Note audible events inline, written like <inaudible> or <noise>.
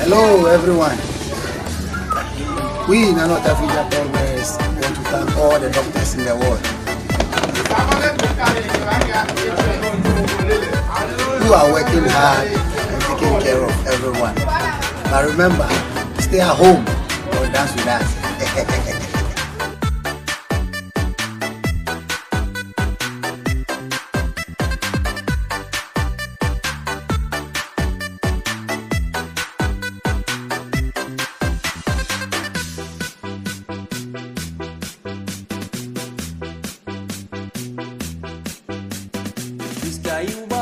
Hello, everyone. We in Anot Africa Congress want to thank all the doctors in the world who are working hard and taking care of everyone. But remember, stay at home or dance with us. <laughs> saiu